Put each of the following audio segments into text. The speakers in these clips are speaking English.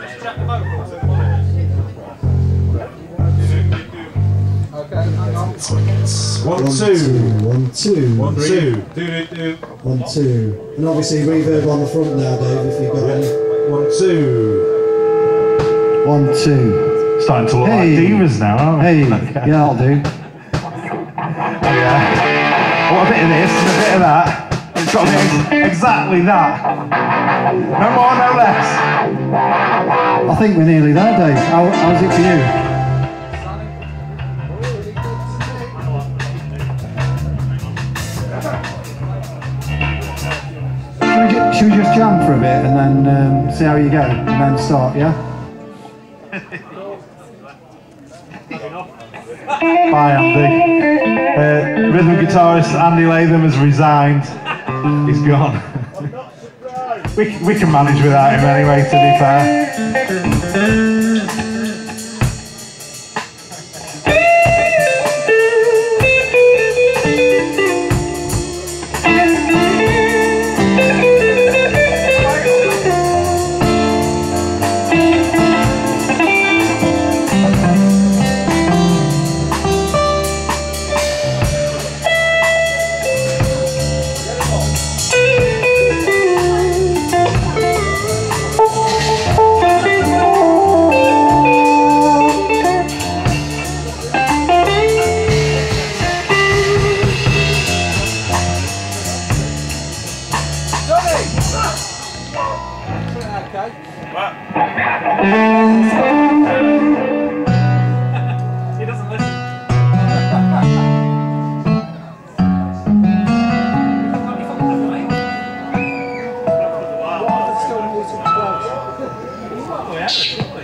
Just check the vocals. Okay, hang on. One, two. One, two. One, two. Do, do, do. One, two. And obviously reverb on the front now, Dave, if you've got any. One, two. One, two. Starting to look Hey. like divas now, aren't we? Hey, yeah, that'll do. yeah. What a bit of this a bit of that. It's got to be ex- exactly that. No more, no less. I think we're nearly there, Dave. How, how's it for you? Should we, should we just jam for a bit and then um, see how you go and then start, yeah? Bye, Andy. Uh, rhythm guitarist Andy Latham has resigned. He's gone. we, we can manage without him anyway, to be fair. Sorry,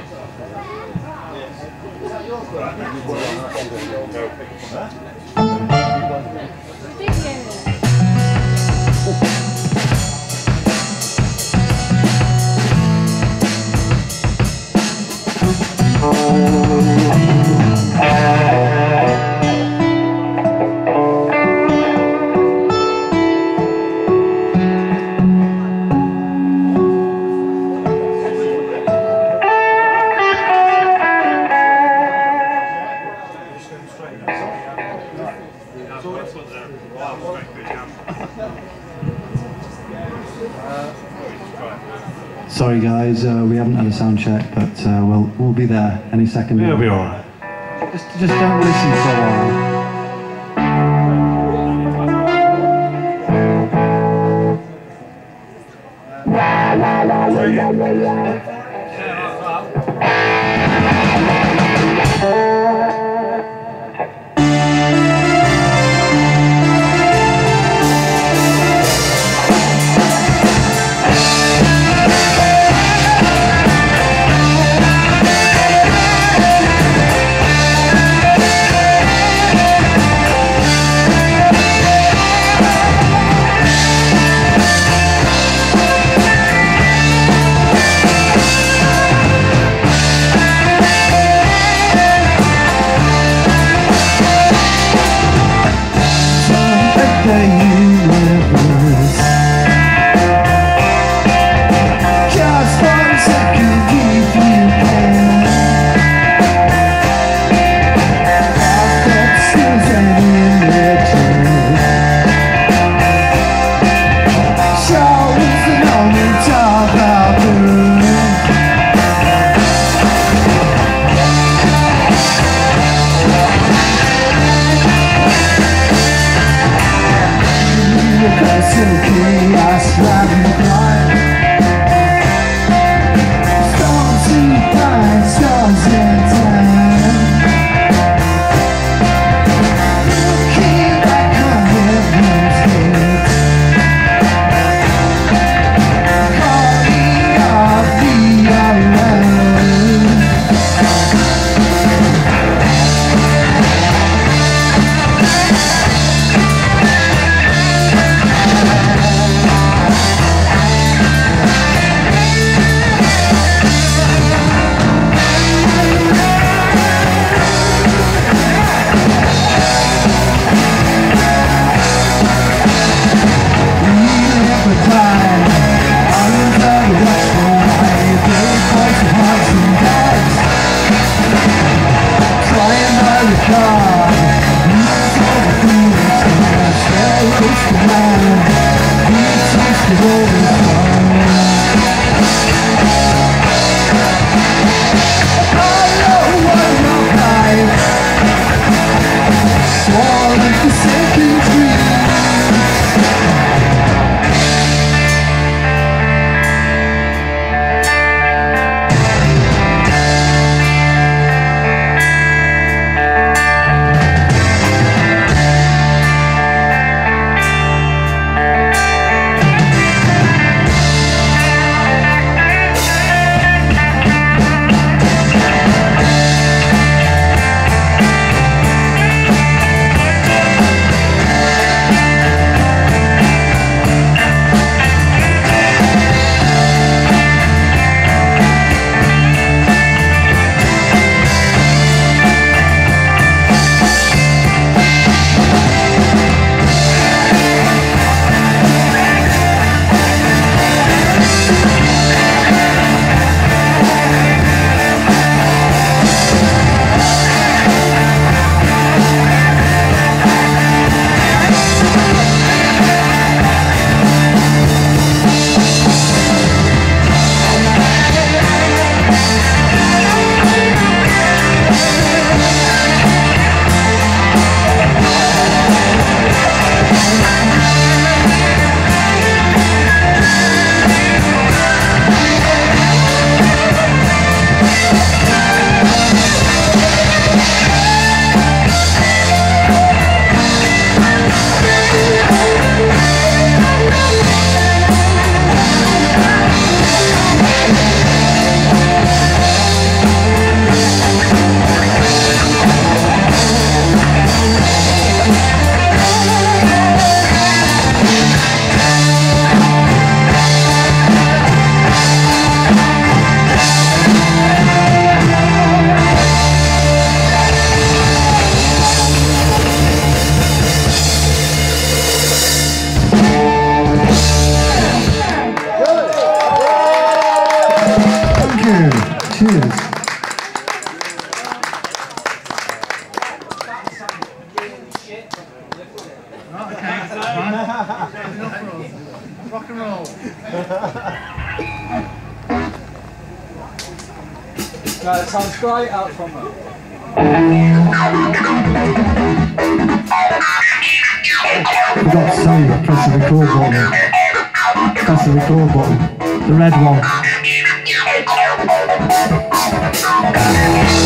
guys, uh, we haven't had a sound check, but uh, we'll we'll be there any second. It'll be alright. Just, just don't listen for a while. Thank No, it sounds great out from there. Forgot to tell you, press the record button. Press the record button. The red one.